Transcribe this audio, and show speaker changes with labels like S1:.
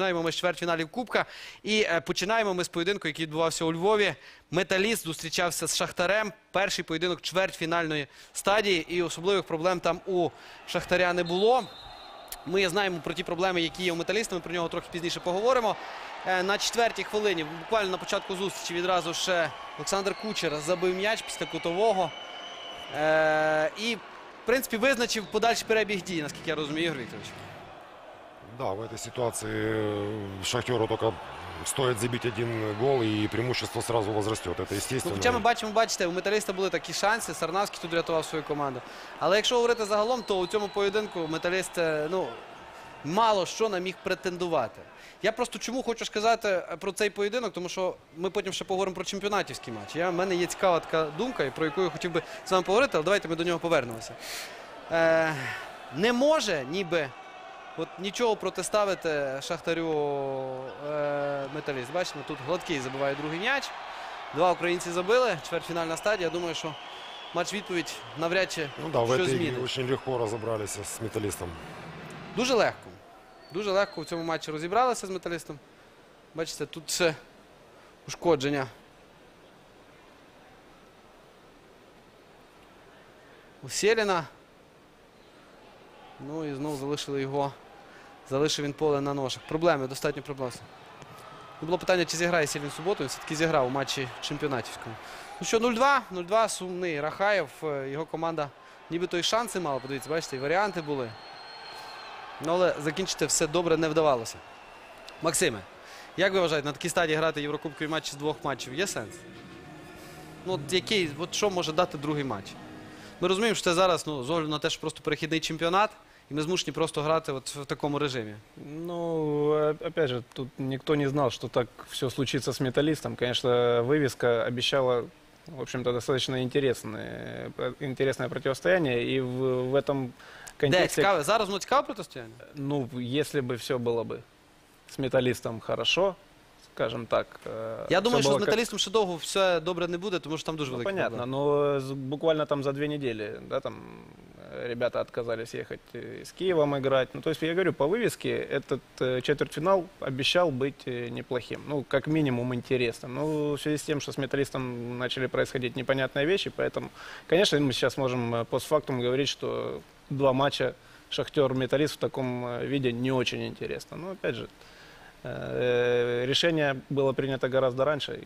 S1: Починаємо ми з чвертьфіналів Кубка. І е, починаємо ми з поєдинку, який відбувався у Львові. Металіст зустрічався з Шахтарем. Перший поєдинок чвертьфінальної стадії. І особливих проблем там у Шахтаря не було. Ми знаємо про ті проблеми, які є у металіста. Ми про нього трохи пізніше поговоримо. Е, На четвертій хвилині, буквально на початку зустрічі, відразу ще Олександр Кучер забив м'яч після кутового. Е, І, в принципі, визначив подальший перебіг дії, наскільки я розумію, Ігор Вікторович.
S2: Да, в этой ситуации э, Шахтеру только стоит забить один гол, и преимущество сразу возрастет. Это
S1: Ну,
S2: естественно.
S1: хоча ми бачимо, бачите, у металіста були такі шанси. Сарнавський тут рятував свою команду. Але якщо говорити загалом, то у цьому поєдинку металіст е, ну, мало що на міг претендувати. Я просто чому хочу сказати е, про цей поєдинок, тому що ми потім ще поговоримо про чемпіонатівський матч. Я, в мене є цікава така думка, і про яку я хотів би з вами поговорити, але давайте ми до нього повернемося. Е, не може ніби от нічого протиставити Шахтарю е, металіст. Бачимо, тут Гладкий забиває другий м'яч. Два українці забили. Чвертьфінальна стадія. Я думаю, що матч відповідь навряд чи
S2: Ну да,
S1: що змінить.
S2: очень легко разобрались с металлистом.
S1: Дуже легко. Дуже легко в цьому матчі розібралися з металістом. Бачите, тут ще ушкодження. У. Ну і знову залишили його. Залишив він поле на ношах. Проблеми, достатньо проблем. Ну, Було питання, чи зіграє в суботу. Він все-таки зіграв у матчі чемпіонатівському. Ну що, 0-2. 0-2, сумний Рахаєв. Е, Його команда нібито і шанси мала. Подивіться, бачите, і варіанти були. Ну, але закінчити все добре не вдавалося. Максиме, як ви вважаєте, на такій стадії грати Єврокубкові матчі з двох матчів є сенс? Ну, от який, от що може дати другий матч? Ми розуміємо, що це зараз, ну, з огляду на те, що просто перехідний чемпіонат, і ми змушені просто грати от в такому режимі.
S3: Ну, э, опять же, тут никто не знал, что так все случится с металлистом. Конечно, вывеска обещала, в общем-то, достаточно интересное, э, интересное противостояние. И в, в этом
S1: Де
S3: контексте,
S1: цікаве? Зараз воно цікаве протистояння?
S3: ну, если бы все было бы с металлистом хорошо, скажем так. э,
S1: Я
S3: всё
S1: думаю, що
S3: было
S1: з
S3: как-
S1: металістом ще довго все добре не буде, тому що там дуже
S3: Ну,
S1: великі
S3: понятно,
S1: проблеми.
S3: но з- буквально там за две недели, да, там э, ребята отказались ехать э, с Киевом играть. Ну, то есть, я говорю, по вывеске этот э, четвертьфинал обещал быть э, неплохим. Ну, как минимум интересным. Ну, в связи с тем, что с металлистом начали происходить непонятные вещи, поэтому, конечно, мы сейчас можем э, постфактум говорить, что два матча Шахтер-Металлист в таком э, виде не очень интересно. Но, опять же, э, решение было принято гораздо раньше.